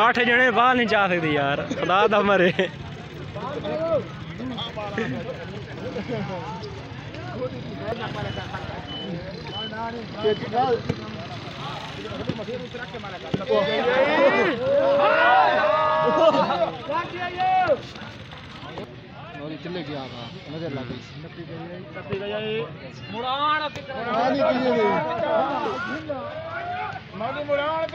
अठ जने बाहर नहीं जा सकते यार खुदा दा मरे चले गया था नज़र लगी मुरान मुरान